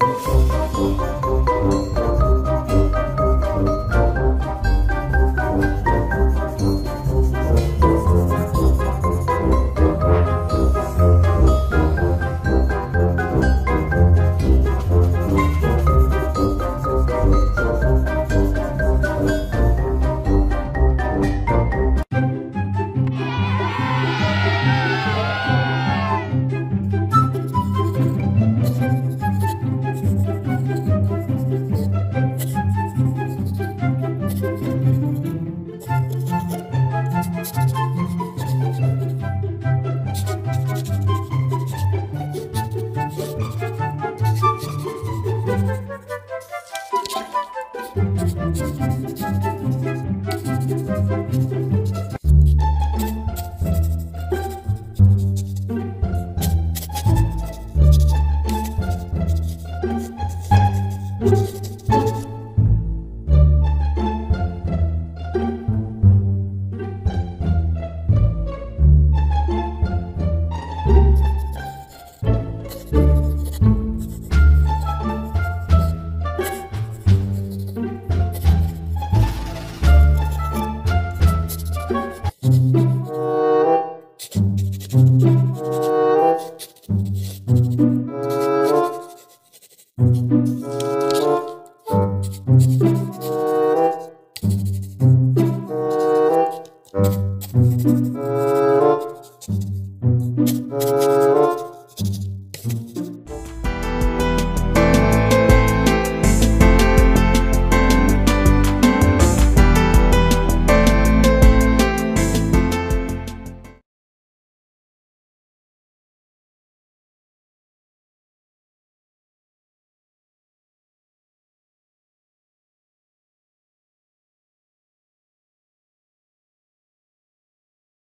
Música